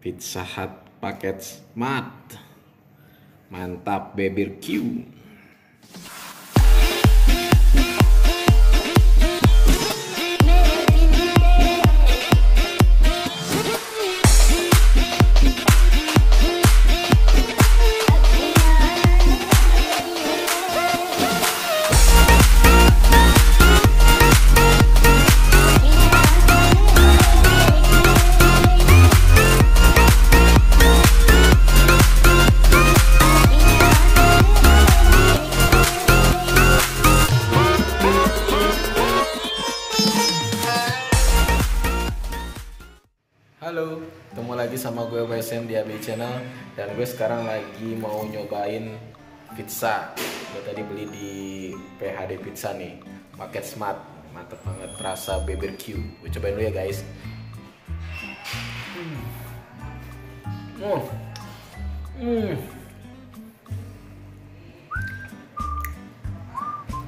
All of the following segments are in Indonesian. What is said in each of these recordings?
Pizza Hut paket smart. Mantap BBQ. Halo, ketemu lagi sama gue WSM di AB Channel. Dan gue sekarang lagi mau nyobain pizza. Gue tadi beli di PHD Pizza nih. Paket smart, mantep banget. Rasa BBQ Gue cobain dulu ya guys. Hmm. Hmm.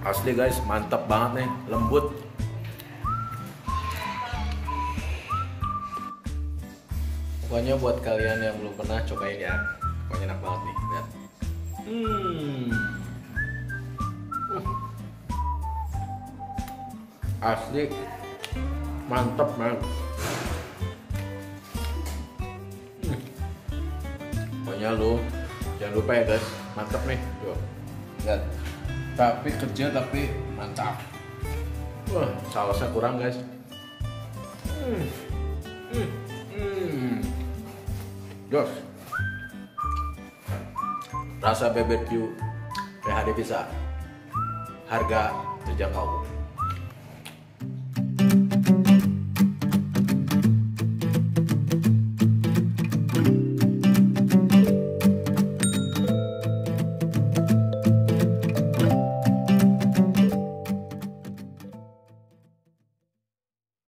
Asli guys, mantap banget nih, lembut Pokoknya buat kalian yang belum pernah cobain ya, pokoknya enak banget nih. Lihat. Hmm. Asli mantep banget. Pokoknya lu jangan lupa ya guys, mantep nih. Tuh. Lihat. Tapi kecil tapi mantap. Wah, sausnya kurang guys. Hmm. Jos. Rasa BBQ PHD bisa. Harga terjangkau.